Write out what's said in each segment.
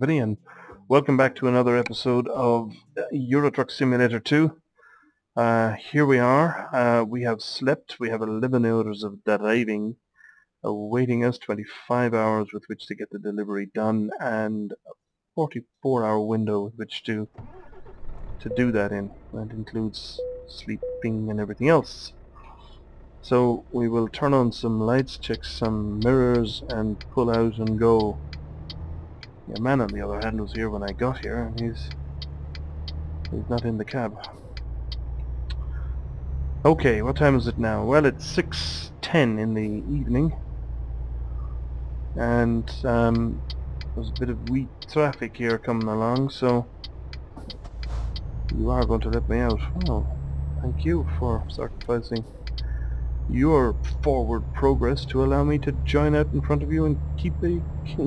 Everybody and welcome back to another episode of Euro Truck Simulator 2. Uh, here we are. Uh, we have slept. We have 11 hours of driving awaiting us, 25 hours with which to get the delivery done and a 44 hour window with which to to do that in. That includes sleeping and everything else. So we will turn on some lights, check some mirrors and pull out and go. Your man on the other hand was here when I got here and he's he's not in the cab. Okay, what time is it now? Well, it's 6.10 in the evening and um, there's a bit of weak traffic here coming along so you are going to let me out. Well, thank you for sacrificing your forward progress to allow me to join out in front of you and keep the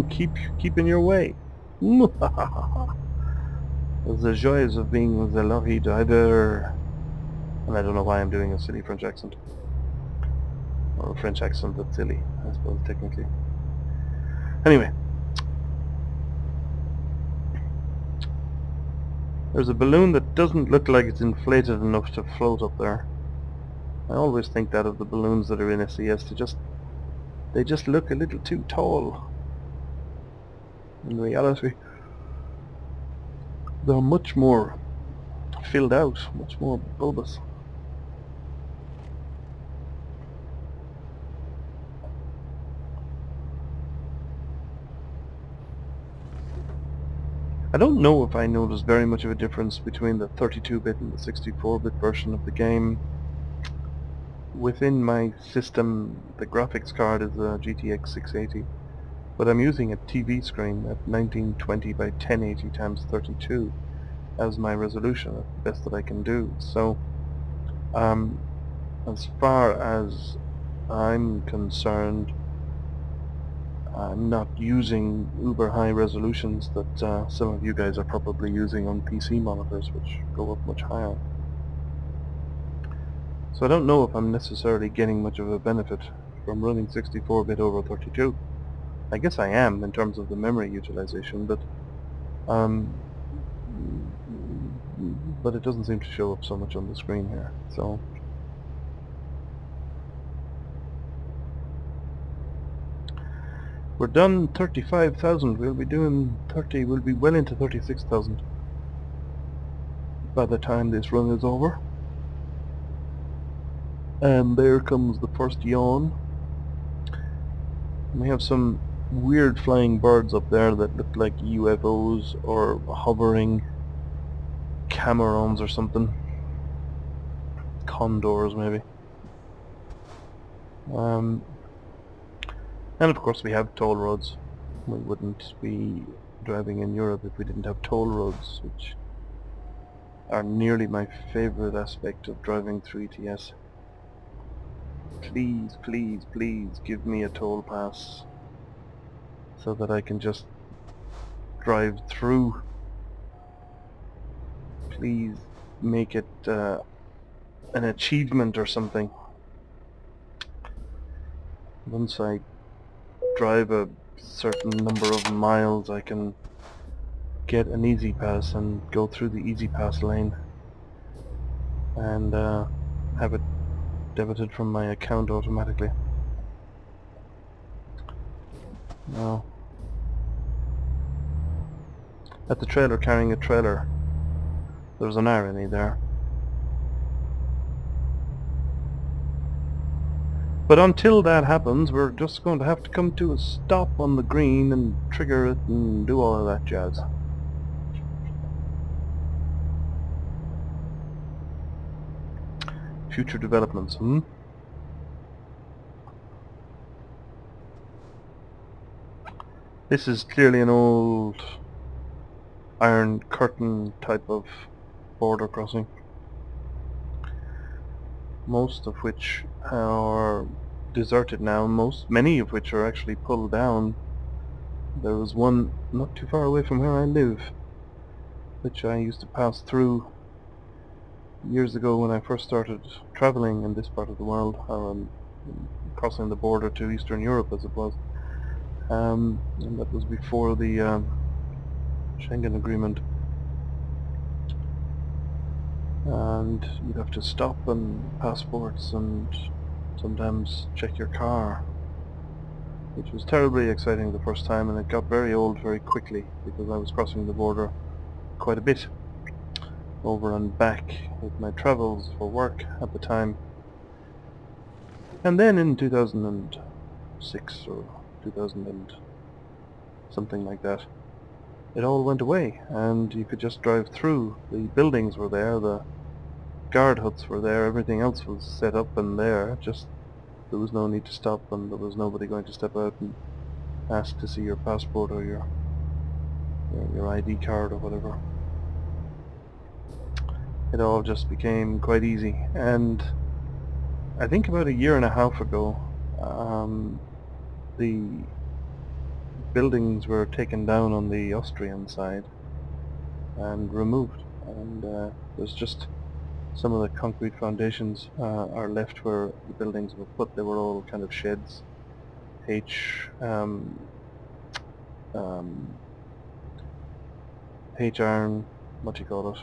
keep keep in your way. the joys of being the lorry driver. And I don't know why I'm doing a silly French accent. Or a French accent that's silly, I suppose, technically. Anyway. There's a balloon that doesn't look like it's inflated enough to float up there. I always think that of the balloons that are in SCS, they just they just look a little too tall. In reality, they're much more filled out, much more bulbous. I don't know if I noticed very much of a difference between the 32-bit and the 64-bit version of the game within my system the graphics card is a GTX 680 but I'm using a TV screen at 1920 by 1080 times 32 as my resolution, the best that I can do. So um, as far as I'm concerned I'm not using uber high resolutions that uh, some of you guys are probably using on PC monitors which go up much higher. So I don't know if I'm necessarily getting much of a benefit from running 64-bit over 32. I guess I am in terms of the memory utilization, but um, but it doesn't seem to show up so much on the screen here. So we're done 35,000. We'll be doing 30. We'll be well into 36,000 by the time this run is over. And there comes the first yawn. We have some weird flying birds up there that look like UFOs or hovering Camerons or something. Condors maybe. Um, and of course we have toll roads. We wouldn't be driving in Europe if we didn't have toll roads, which are nearly my favorite aspect of driving through ETS. Please, please, please give me a toll pass so that I can just drive through. Please make it uh, an achievement or something. Once I drive a certain number of miles I can get an easy pass and go through the easy pass lane and uh, have it debited from my account automatically. No. At the trailer carrying a trailer. There's an irony there. But until that happens, we're just going to have to come to a stop on the green and trigger it and do all of that jazz. Future developments, hmm? This is clearly an old Iron Curtain type of border crossing. Most of which are deserted now, most many of which are actually pulled down. There was one not too far away from where I live, which I used to pass through years ago when I first started traveling in this part of the world, um, crossing the border to Eastern Europe as it was. Um, and that was before the um, Schengen Agreement. And you'd have to stop and passports and sometimes check your car. Which was terribly exciting the first time and it got very old very quickly because I was crossing the border quite a bit over and back with my travels for work at the time. And then in 2006 or 2000 and something like that, it all went away and you could just drive through. The buildings were there, the guard huts were there, everything else was set up and there, just there was no need to stop and there was nobody going to step out and ask to see your passport or your your, your ID card or whatever. It all just became quite easy and I think about a year and a half ago um, the buildings were taken down on the Austrian side and removed and uh, there's just some of the concrete foundations uh, are left where the buildings were put. They were all kind of sheds. H um, um, H iron, what do you call it?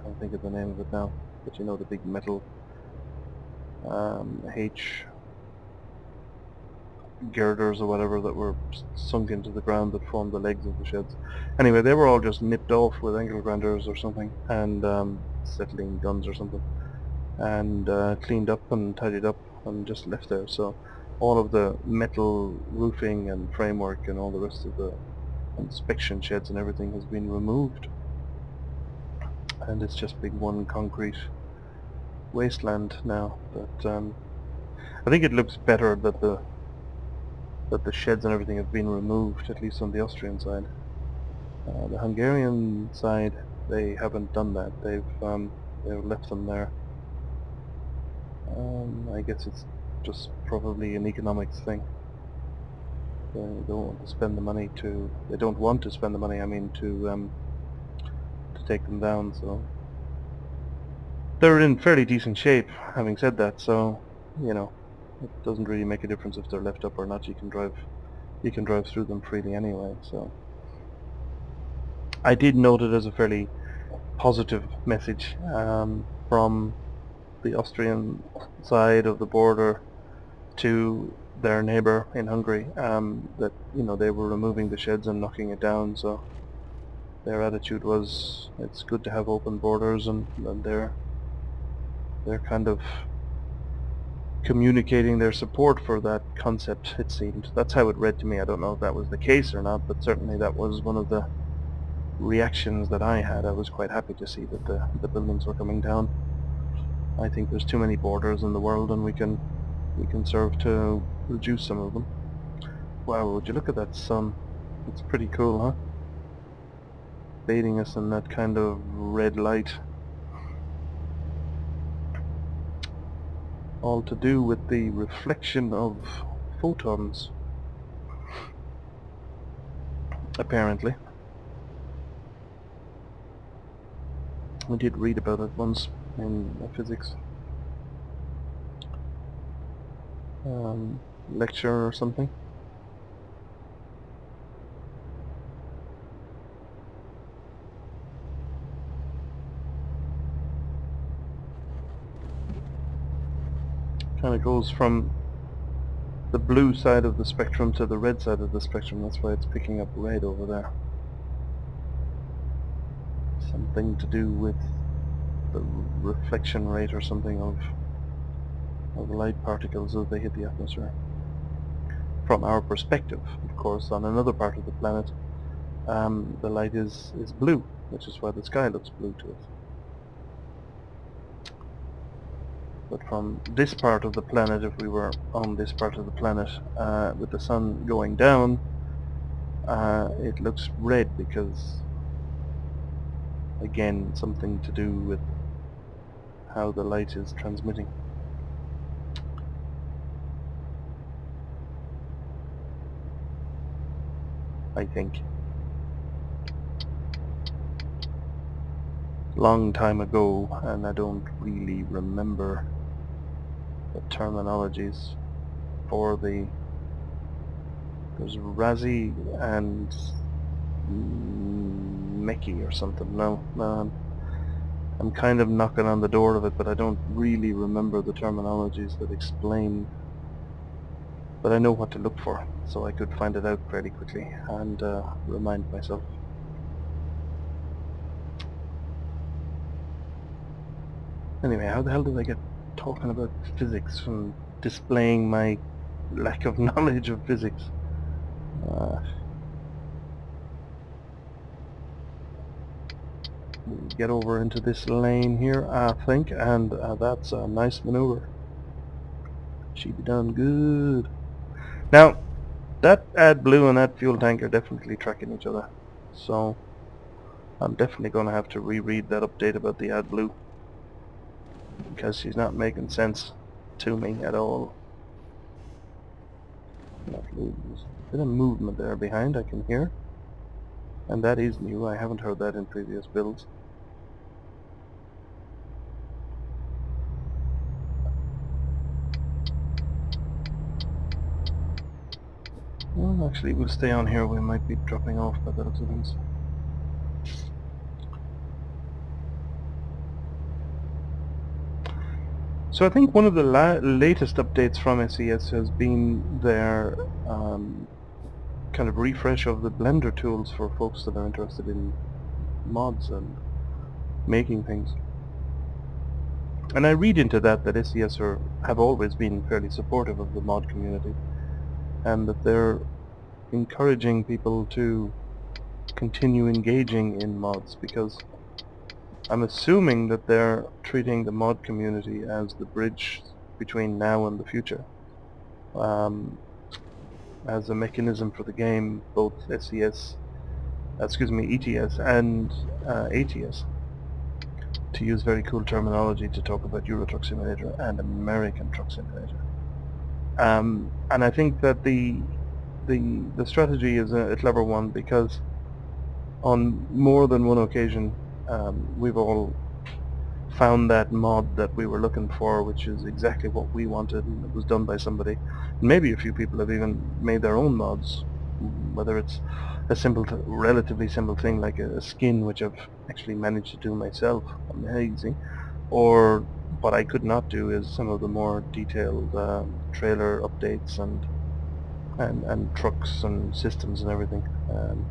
I can't think of the name of it now, but you know the big metal um, H girders or whatever that were sunk into the ground that formed the legs of the sheds. Anyway, they were all just nipped off with angle grinders or something and um, settling guns or something and uh, cleaned up and tidied up and just left there. So all of the metal roofing and framework and all the rest of the inspection sheds and everything has been removed and it's just big one concrete wasteland now but um, I think it looks better that the that the sheds and everything have been removed, at least on the Austrian side. Uh, the Hungarian side, they haven't done that. They've um, they've left them there. Um, I guess it's just probably an economics thing. They don't want to spend the money to. They don't want to spend the money. I mean to um, take them down. So they're in fairly decent shape. Having said that, so you know it doesn't really make a difference if they're left up or not. You can drive, you can drive through them freely anyway. So I did note it as a fairly positive message um, from the Austrian side of the border to their neighbour in Hungary um, that you know they were removing the sheds and knocking it down so their attitude was it's good to have open borders and, and they're they're kind of communicating their support for that concept, it seemed. That's how it read to me. I don't know if that was the case or not, but certainly that was one of the reactions that I had. I was quite happy to see that the, the buildings were coming down. I think there's too many borders in the world and we can we can serve to reduce some of them. Wow, would you look at that sun? It's pretty cool, huh? Bathing us in that kind of red light. all to do with the reflection of photons. Apparently. We did read about it once in physics. Um, lecture or something kind of goes from the blue side of the spectrum to the red side of the spectrum. That's why it's picking up red over there. Something to do with the reflection rate or something of of the light particles as they hit the atmosphere. From our perspective, of course, on another part of the planet, um, the light is, is blue, which is why the sky looks blue to us. But from this part of the planet, if we were on this part of the planet uh, with the sun going down, uh, it looks red because, again, something to do with how the light is transmitting. I think. Long time ago, and I don't really remember terminologies for the there's Razi and Mickey or something. No, no, I'm, I'm kind of knocking on the door of it, but I don't really remember the terminologies that explain. But I know what to look for, so I could find it out pretty quickly and uh, remind myself. Anyway, how the hell did I get talking about physics from displaying my lack of knowledge of physics? Uh, get over into this lane here, I think, and uh, that's a nice maneuver. She be done good. Now, that AdBlue and that fuel tank are definitely tracking each other, so I'm definitely going to have to reread that update about the AdBlue because she's not making sense to me at all. There's a bit of movement there behind I can hear. And that is new, I haven't heard that in previous builds. Well, actually we'll stay on here, we might be dropping off by the looks of things. So I think one of the la latest updates from SCS has been their um, kind of refresh of the Blender tools for folks that are interested in mods and making things. And I read into that that SCS are, have always been fairly supportive of the mod community and that they're encouraging people to continue engaging in mods because I'm assuming that they're treating the mod community as the bridge between now and the future. Um, as a mechanism for the game, both SCS, uh, excuse me, ETS and uh, ATS, to use very cool terminology to talk about Euro Truck Simulator and American Truck Simulator. Um, and I think that the the the strategy is a, a clever one because on more than one occasion um, we've all found that mod that we were looking for, which is exactly what we wanted, and it was done by somebody. Maybe a few people have even made their own mods, whether it's a simple, relatively simple thing like a, a, skin, which I've actually managed to do myself, amazing, or what I could not do is some of the more detailed um, trailer updates and, and and trucks and systems and everything. Um,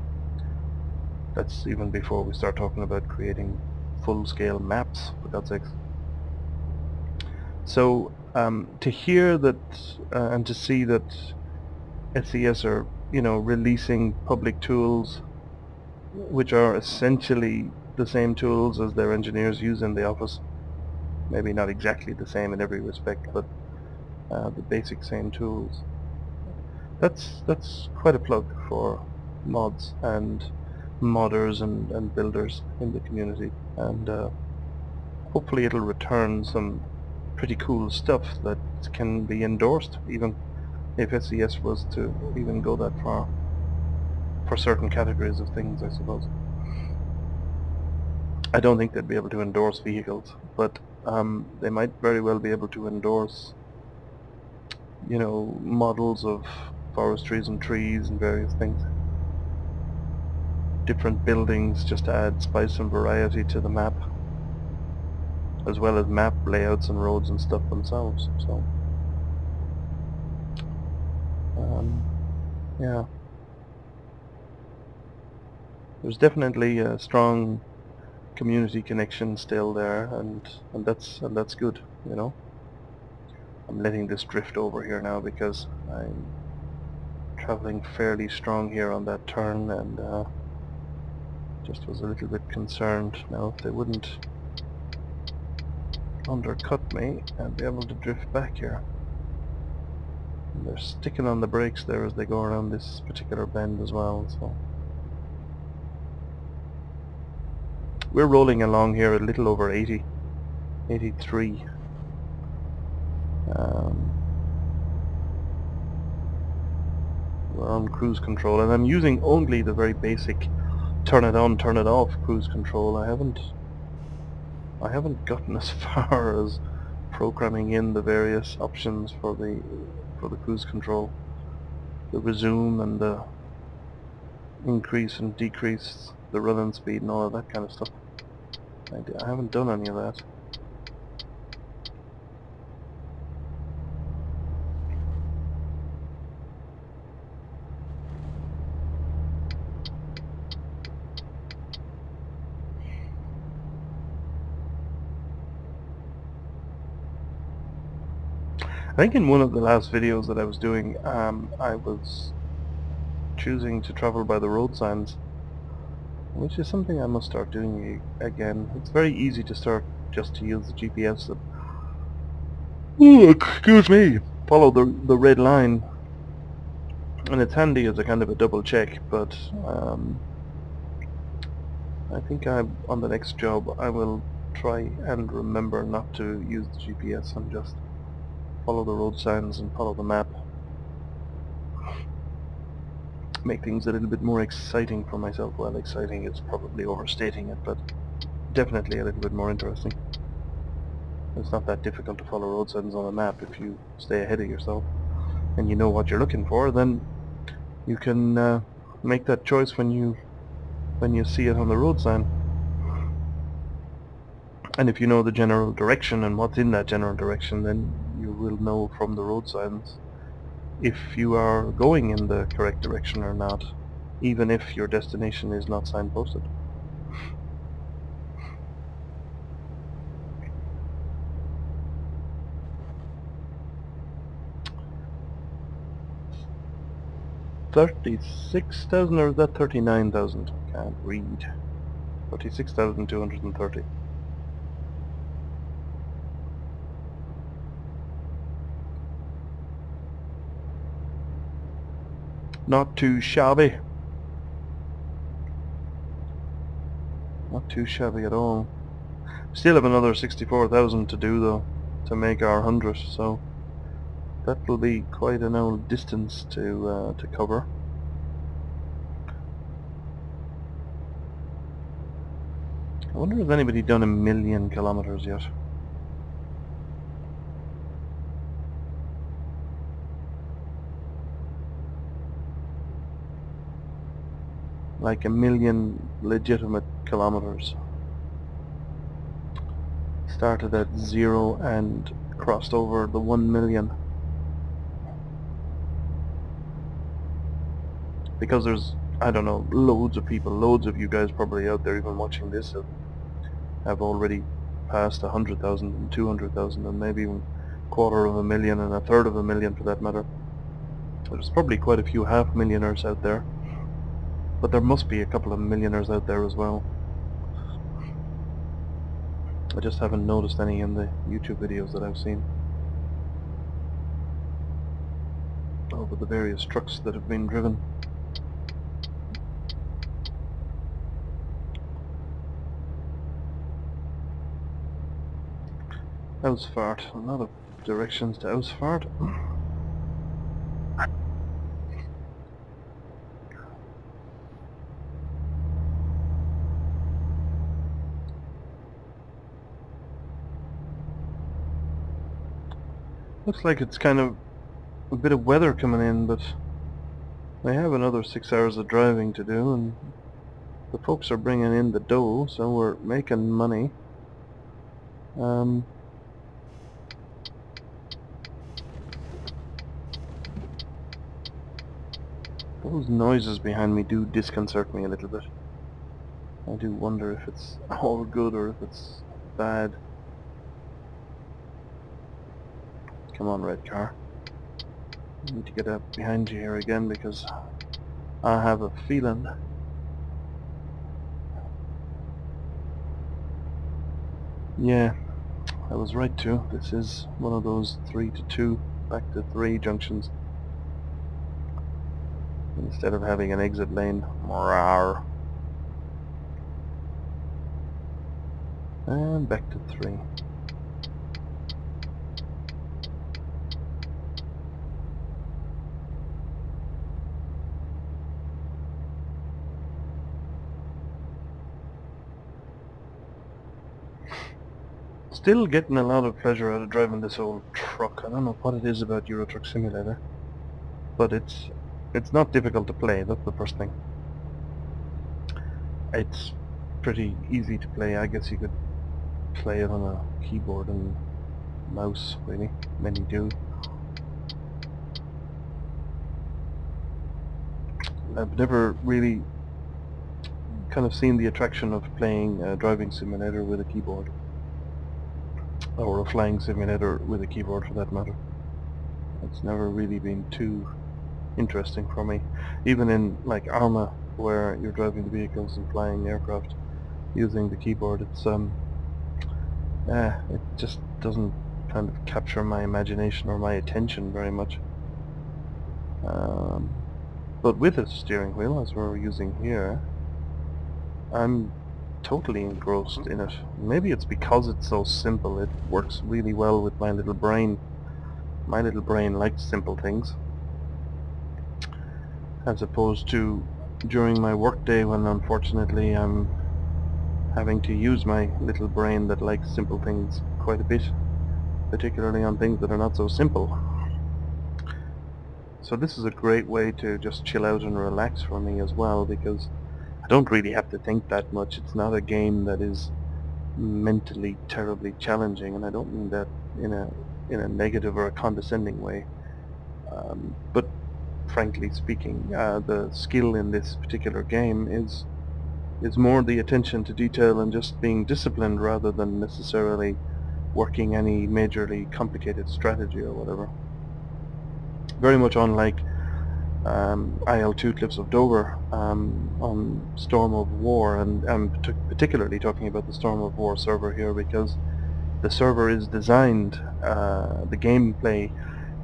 that's even before we start talking about creating full-scale maps, for God's sakes. So um, to hear that uh, and to see that SCS are, you know, releasing public tools which are essentially the same tools as their engineers use in the office. Maybe not exactly the same in every respect, but uh, the basic same tools. That's that's quite a plug for mods and modders and, and builders in the community and uh, hopefully it'll return some pretty cool stuff that can be endorsed even if SCS was to even go that far for certain categories of things I suppose. I don't think they'd be able to endorse vehicles but um, they might very well be able to endorse you know models of forestries and trees and various things different buildings just to add spice and variety to the map as well as map layouts and roads and stuff themselves so. Um, yeah. There's definitely a strong community connection still there and and that's and that's good you know? I'm letting this drift over here now because I'm traveling fairly strong here on that turn and uh, just was a little bit concerned now if they wouldn't undercut me and be able to drift back here. And they're sticking on the brakes there as they go around this particular bend as well, so... We're rolling along here a little over 80, 83. Um, we're on cruise control and I'm using only the very basic turn it on, turn it off cruise control. I haven't I haven't gotten as far as programming in the various options for the for the cruise control. The resume and the increase and decrease the running speed and all of that kind of stuff. I haven't done any of that. I think in one of the last videos that I was doing, um, I was choosing to travel by the road signs, which is something I must start doing again. It's very easy to start just to use the GPS Ooh, excuse me, follow the the red line, and it's handy as a kind of a double check. But um, I think I on the next job I will try and remember not to use the GPS and just follow the road signs and follow the map. Make things a little bit more exciting for myself. Well, exciting is probably overstating it, but definitely a little bit more interesting. It's not that difficult to follow road signs on a map if you stay ahead of yourself and you know what you're looking for, then you can uh, make that choice when you when you see it on the road sign. And if you know the general direction and what's in that general direction, then you will know from the road signs if you are going in the correct direction or not, even if your destination is not signposted. Thirty-six thousand, or is that thirty-nine thousand? Can't read. Thirty-six thousand two hundred and thirty. Not too shabby. Not too shabby at all. Still have another 64,000 to do though, to make our 100, so that will be quite an old distance to uh, to cover. I wonder if anybody done a million kilometers yet. Like a million legitimate kilometers. Started at zero and crossed over the one million. Because there's, I don't know, loads of people, loads of you guys probably out there even watching this have, have already passed a hundred thousand and two hundred thousand and maybe even quarter of a million and a third of a million for that matter. There's probably quite a few half millionaires out there. But there must be a couple of millionaires out there as well. I just haven't noticed any in the YouTube videos that I've seen. Over the various trucks that have been driven. Ausfahrt. A lot of directions to Ausfahrt. Looks like it's kind of a bit of weather coming in, but I have another six hours of driving to do, and the folks are bringing in the dough, so we're making money. Um, those noises behind me do disconcert me a little bit. I do wonder if it's all good or if it's bad. Come on, red car. I need to get up behind you here again because I have a feeling Yeah, I was right too. This is one of those 3 to 2, back to 3 junctions. Instead of having an exit lane. Rawr. And back to 3. Still getting a lot of pleasure out of driving this old truck. I don't know what it is about Euro Truck Simulator, but it's it's not difficult to play. That's the first thing. it's pretty easy to play. I guess you could play it on a keyboard and mouse, really. Many do. I've never really kind of seen the attraction of playing a driving simulator with a keyboard. Or a flying simulator with a keyboard for that matter. It's never really been too interesting for me. Even in like Arma, where you're driving the vehicles and flying aircraft using the keyboard, it's um, eh, it just doesn't kind of capture my imagination or my attention very much. Um, but with a steering wheel, as we're using here, I'm totally engrossed in it. Maybe it's because it's so simple, it works really well with my little brain. My little brain likes simple things. As opposed to during my workday when unfortunately I'm having to use my little brain that likes simple things quite a bit, particularly on things that are not so simple. So this is a great way to just chill out and relax for me as well because don't really have to think that much. It's not a game that is mentally terribly challenging and I don't mean that in a in a negative or a condescending way. Um, but frankly speaking, uh, the skill in this particular game is is more the attention to detail and just being disciplined rather than necessarily working any majorly complicated strategy or whatever. Very much unlike um, IL-2 Cliffs of Dover um, on Storm of War, and I'm particularly talking about the Storm of War server here because the server is designed, uh, the gameplay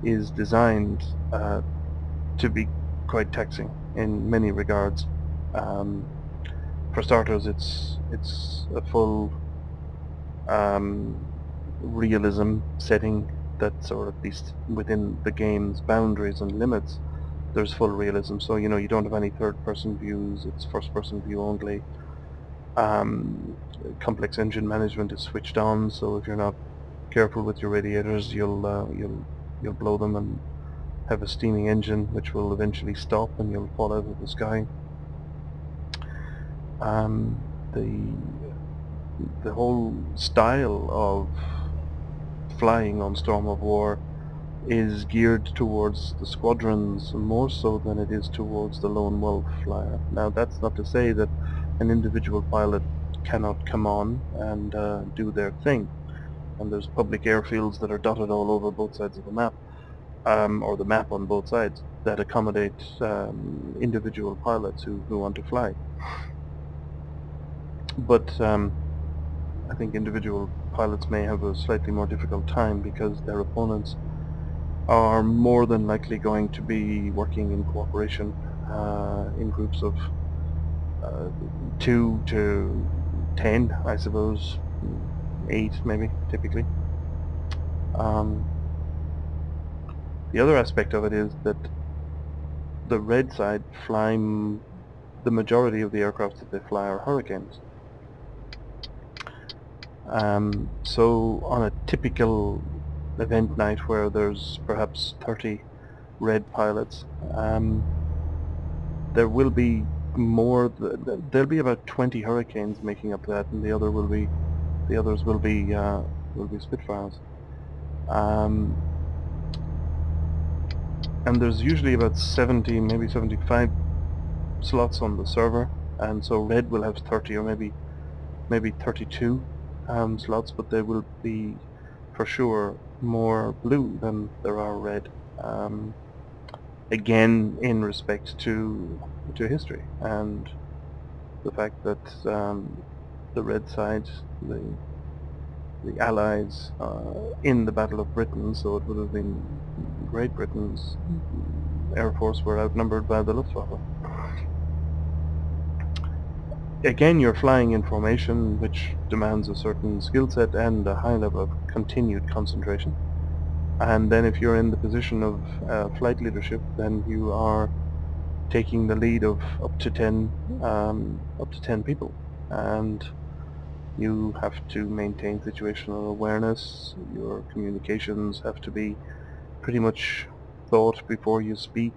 is designed uh, to be quite taxing in many regards. Um, for starters, it's it's a full um, realism setting that's or at least within the game's boundaries and limits there's full realism so you know you don't have any third person views it's first person view only. Um, complex engine management is switched on so if you're not careful with your radiators you'll uh, you'll you'll blow them and have a steaming engine which will eventually stop and you'll fall out of the sky. Um, the the whole style of flying on Storm of War is geared towards the squadrons more so than it is towards the lone wolf flyer. Now that's not to say that an individual pilot cannot come on and uh, do their thing. And there's public airfields that are dotted all over both sides of the map, um, or the map on both sides, that accommodate um, individual pilots who, who want to fly. But um, I think individual pilots may have a slightly more difficult time because their opponents are more than likely going to be working in cooperation uh, in groups of uh, 2 to 10, I suppose, 8 maybe, typically. Um, the other aspect of it is that the red side flying the majority of the aircraft that they fly are Hurricanes. Um, so on a typical event night where there's perhaps 30 red pilots, um, there will be more. Th th there'll be about 20 hurricanes making up that, and the other will be, the others will be uh, will be Spitfires. Um, and there's usually about 70, maybe 75 slots on the server, and so red will have 30 or maybe maybe 32 um, slots, but they will be for sure more blue than there are red. Um, again, in respect to to history and the fact that um, the red side, the the Allies uh, in the Battle of Britain, so it would have been Great Britain's air force were outnumbered by the Luftwaffe again you're flying in formation which demands a certain skill set and a high level of continued concentration. And then if you're in the position of uh, flight leadership then you are taking the lead of up to 10 um, up to 10 people. And you have to maintain situational awareness. Your communications have to be pretty much thought before you speak.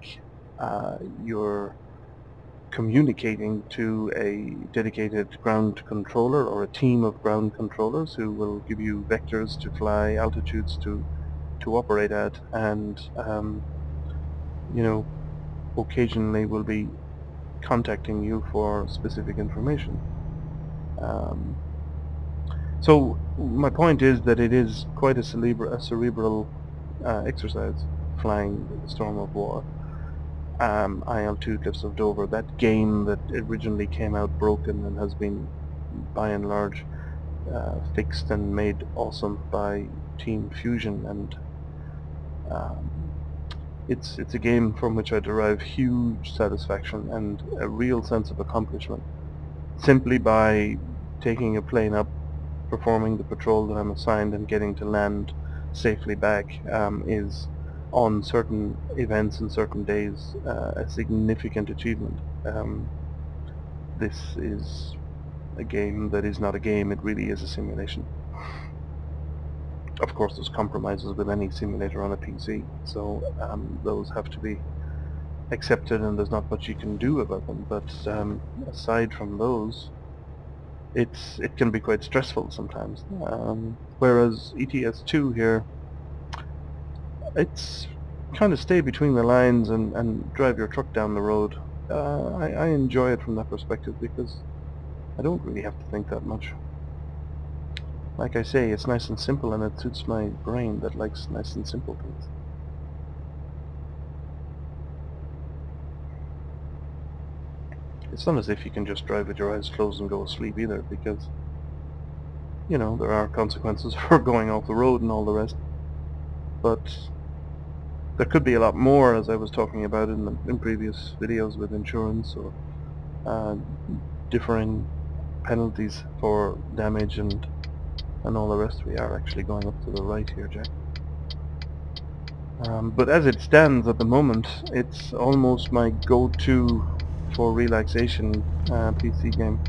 Uh, your communicating to a dedicated ground controller or a team of ground controllers who will give you vectors to fly, altitudes to to operate at, and um, you know, occasionally will be contacting you for specific information. Um, so my point is that it is quite a, cerebral, a cerebral uh, exercise flying Storm of War. Um, IL-2 Cliffs of Dover, that game that originally came out broken and has been by and large uh, fixed and made awesome by Team Fusion and um, it's it's a game from which I derive huge satisfaction and a real sense of accomplishment simply by taking a plane up, performing the patrol that I'm assigned and getting to land safely back um, is on certain events and certain days uh, a significant achievement. Um, this is a game that is not a game, it really is a simulation. Of course there's compromises with any simulator on a PC, so um, those have to be accepted and there's not much you can do about them, but um, aside from those, it's it can be quite stressful sometimes. Um, whereas ETS2 here, it's kind of stay between the lines and, and drive your truck down the road. Uh, I, I enjoy it from that perspective because I don't really have to think that much. Like I say, it's nice and simple and it suits my brain that likes nice and simple things. It's not as if you can just drive with your eyes closed and go to sleep either, because, you know, there are consequences for going off the road and all the rest. But there could be a lot more, as I was talking about in, the, in previous videos with insurance or uh, differing penalties for damage and and all the rest. We are actually going up to the right here, Jack. Um, but as it stands at the moment, it's almost my go-to for relaxation uh, PC game.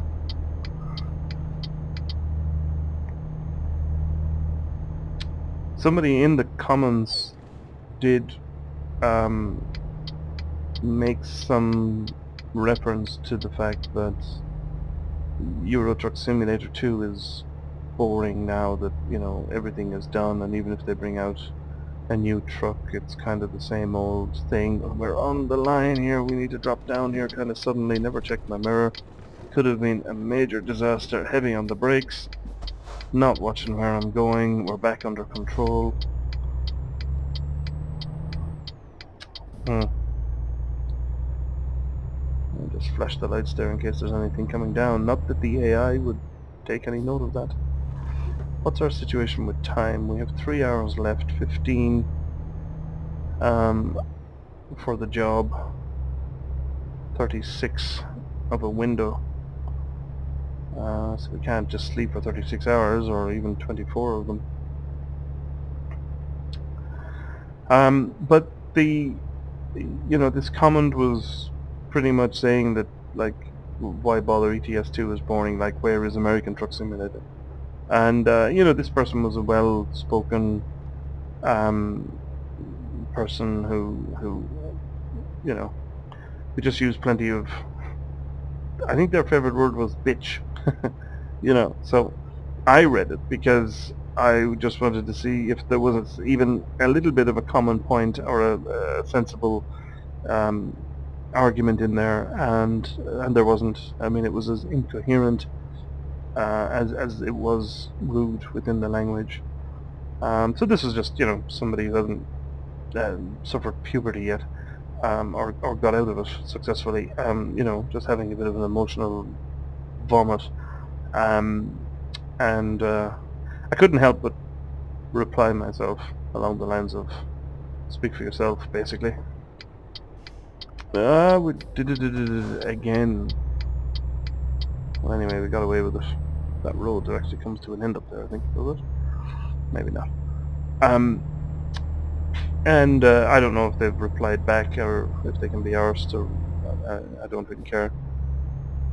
Somebody in the comments did um, make some reference to the fact that Euro Truck Simulator 2 is boring now that, you know, everything is done and even if they bring out a new truck, it's kind of the same old thing. We're on the line here, we need to drop down here kind of suddenly, never checked my mirror. Could have been a major disaster, heavy on the brakes, not watching where I'm going, we're back under control. Hmm. I'll just flash the lights there in case there's anything coming down. Not that the AI would take any note of that. What's our situation with time? We have three hours left, 15 um, for the job, 36 of a window. Uh, so we can't just sleep for 36 hours or even 24 of them. Um, but the, you know, this comment was pretty much saying that, like, why bother? ETS2 is boring, like, where is American Truck Simulator? and uh, you know this person was a well-spoken um, person who who you know who just used plenty of I think their favorite word was bitch you know. So I read it because I just wanted to see if there was even a little bit of a common point or a, a sensible um, argument in there and and there wasn't I mean it was as incoherent uh, as, as it was rude within the language. Um, so this is just, you know, somebody who hasn't uh, suffered puberty yet, um, or, or got out of it successfully, um, you know, just having a bit of an emotional vomit. Um, and uh, I couldn't help but reply myself along the lines of, speak for yourself, basically. Ah, we did it again. Well, anyway, we got away with it that road actually comes to an end up there, I think, does it? Maybe not. Um, and uh, I don't know if they've replied back or if they can be arsed or uh, I don't really care.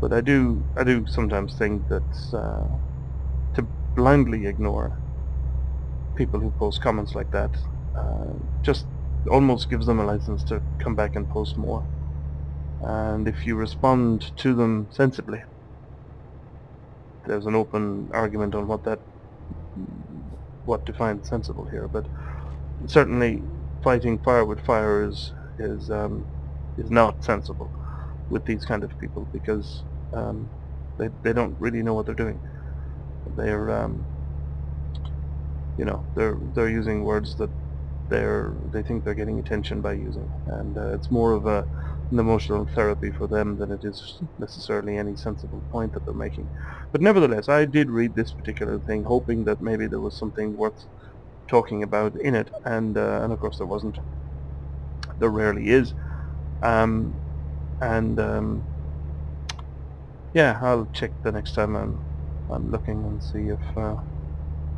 But I do, I do sometimes think that uh, to blindly ignore people who post comments like that uh, just almost gives them a license to come back and post more. and if you respond to them sensibly, there's an open argument on what that what defines sensible here, but certainly fighting fire with fire is is um, is not sensible with these kind of people because um, they they don't really know what they're doing. They're um, you know they're they're using words that they're they think they're getting attention by using, and uh, it's more of a an emotional therapy for them than it is necessarily any sensible point that they're making. But nevertheless, I did read this particular thing, hoping that maybe there was something worth talking about in it, and uh, and of course there wasn't. There rarely is, um, and um, yeah, I'll check the next time I'm I'm looking and see if uh,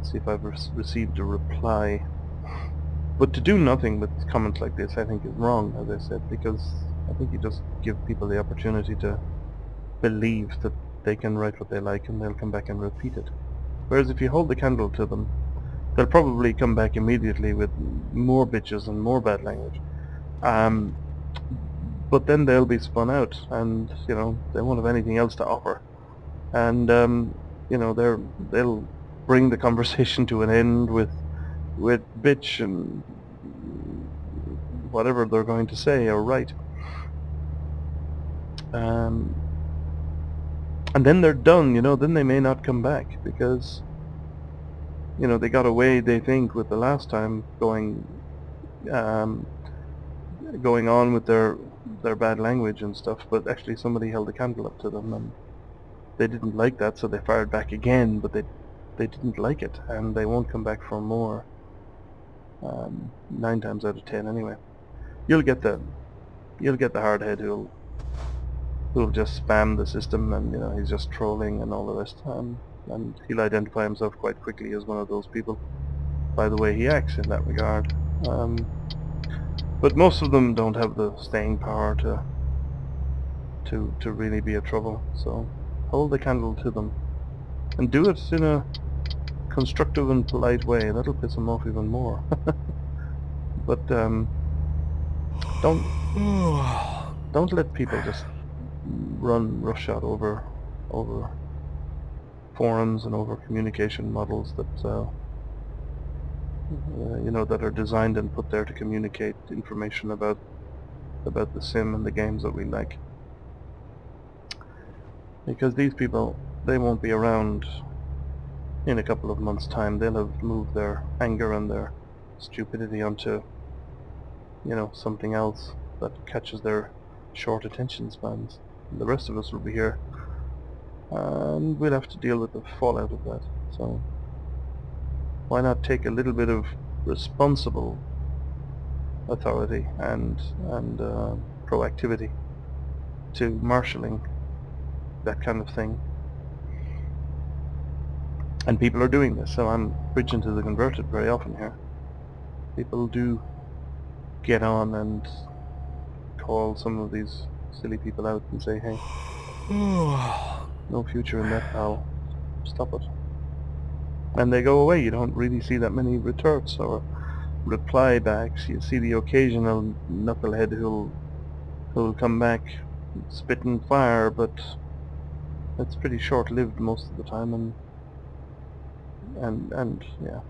see if I've re received a reply. But to do nothing with comments like this, I think is wrong, as I said, because I think you just give people the opportunity to believe that they can write what they like and they'll come back and repeat it. Whereas if you hold the candle to them, they'll probably come back immediately with more bitches and more bad language. Um, but then they'll be spun out and, you know, they won't have anything else to offer. And, um, you know, they're, they'll bring the conversation to an end with, with bitch and whatever they're going to say or write. Um, and then they're done, you know, then they may not come back because, you know, they got away, they think, with the last time going, um, going on with their their bad language and stuff, but actually somebody held a candle up to them and they didn't like that, so they fired back again, but they they didn't like it, and they won't come back for more. Um, nine times out of ten, anyway. You'll get the you'll get the hardhead who'll who'll just spam the system and you know he's just trolling and all the rest um, and he'll identify himself quite quickly as one of those people by the way he acts in that regard um, but most of them don't have the staying power to to to really be a trouble so hold the candle to them and do it in a constructive and polite way. That'll piss them off even more. But um, don't don't let people just run roughshod over over forums and over communication models that uh, uh, you know that are designed and put there to communicate information about about the sim and the games that we like because these people they won't be around in a couple of months time. They'll have moved their anger and their stupidity onto you know something else that catches their short attention spans. And the rest of us will be here. And we'll have to deal with the fallout of that. So why not take a little bit of responsible authority and and uh, proactivity to marshalling that kind of thing and people are doing this so I'm preaching to the converted very often here people do get on and call some of these silly people out and say, hey, no future in that pal, stop it. And they go away. You don't really see that many retorts or reply backs. You see the occasional knucklehead who'll who'll come back spitting fire, but it's pretty short-lived most of the time, and and and yeah.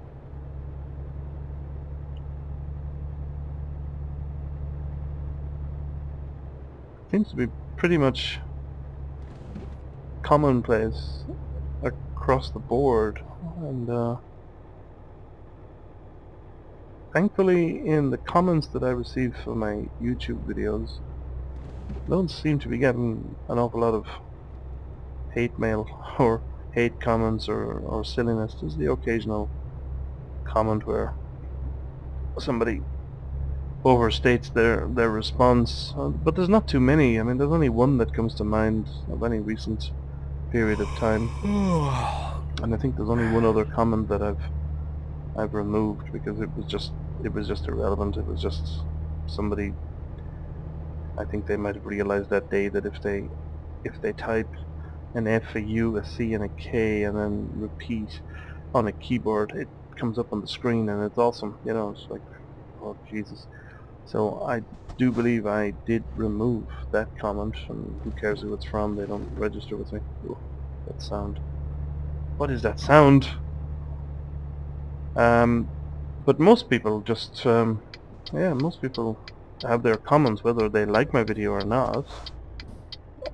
seems to be pretty much commonplace across the board and uh, thankfully in the comments that I receive for my YouTube videos don't seem to be getting an awful lot of hate mail or hate comments or, or silliness. There's the occasional comment where somebody overstates their their response. Uh, but there's not too many. I mean, there's only one that comes to mind of any recent period of time, and I think there's only one other comment that I've I've removed because it was just it was just irrelevant. It was just somebody. I think they might have realized that day that if they if they type an F, a U, a C, and a K, and then repeat on a keyboard, it comes up on the screen and it's awesome. You know, it's like, oh Jesus. So I do believe I did remove that comment, and who cares who it's from, they don't register with me. Ooh, that sound. What is that sound? Um, but most people just, um, yeah, most people have their comments whether they like my video or not.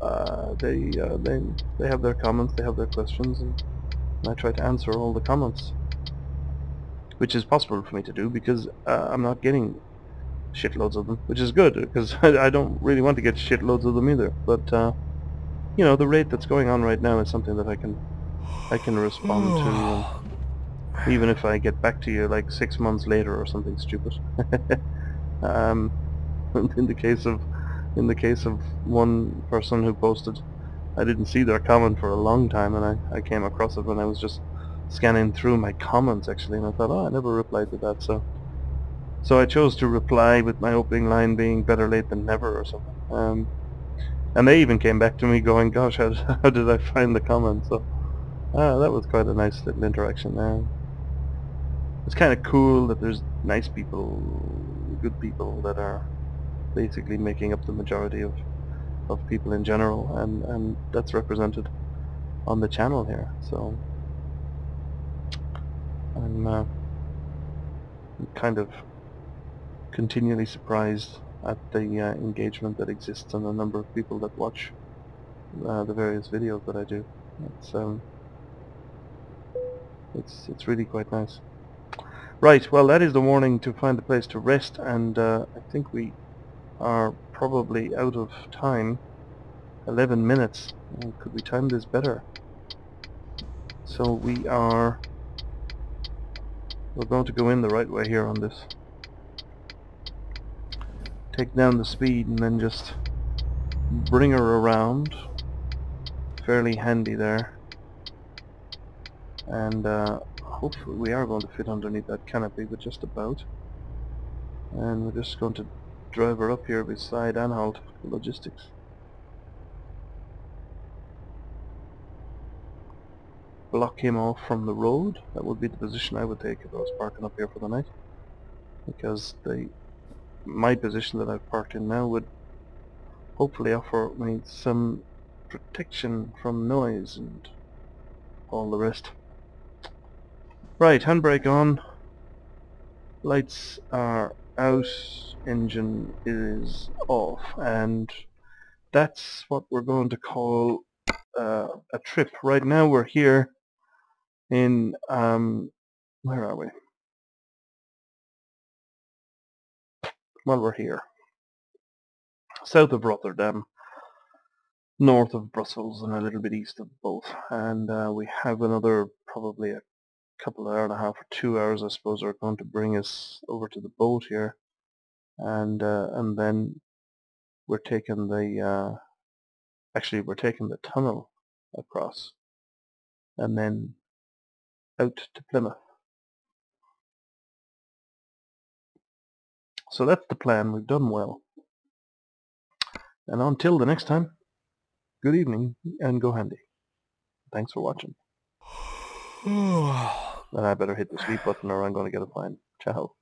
Uh, they, uh, they, they have their comments, they have their questions, and I try to answer all the comments. Which is possible for me to do because uh, I'm not getting shitloads of them, which is good because I, I, don't really want to get shitloads of them either. But uh, you know, the rate that's going on right now is something that I can I can respond to, even if I get back to you like six months later or something stupid. um, in the case of in the case of one person who posted, I didn't see their comment for a long time, and I I came across it when I was just scanning through my comments actually, and I thought, oh, I never replied to that, so so I chose to reply with my opening line being better late than never or something. Um, and they even came back to me going, gosh, how, how did I find the comment? So uh, that was quite a nice little interaction there. It's kind of cool that there's nice people, good people that are basically making up the majority of, of people in general, and, and that's represented on the channel here. So I'm uh, kind of continually surprised at the uh, engagement that exists and the number of people that watch uh, the various videos that I do. It's um, it's it's really quite nice. Right, well that is the warning to find a place to rest and uh, I think we are probably out of time. 11 minutes. Could we time this better? So we are we're going to go in the right way here on this take down the speed and then just bring her around fairly handy there and uh, hopefully we are going to fit underneath that canopy but just about and we're just going to drive her up here beside Anhalt Logistics. Block him off from the road. That would be the position I would take if I was parking up here for the night. Because the my position that I've parked in now would hopefully offer me some protection from noise and all the rest. Right, handbrake on, lights are out, engine is off, and that's what we're going to call uh, a trip. Right now we're here in, um, where are we? well we're here. South of Rotterdam, north of Brussels and a little bit east of both. And uh, we have another probably a couple of hour and a half or two hours I suppose are going to bring us over to the boat here. And uh, and then we're taking the uh, actually we're taking the tunnel across and then out to Plymouth. So that's the plan. We've done well. And until the next time, good evening and go handy. Thanks for watching. and I better hit the sweet button or I'm going to get a fine. Ciao.